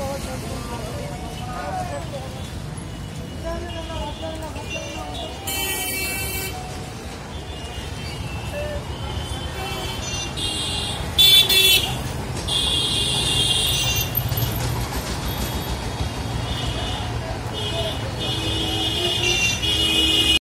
po.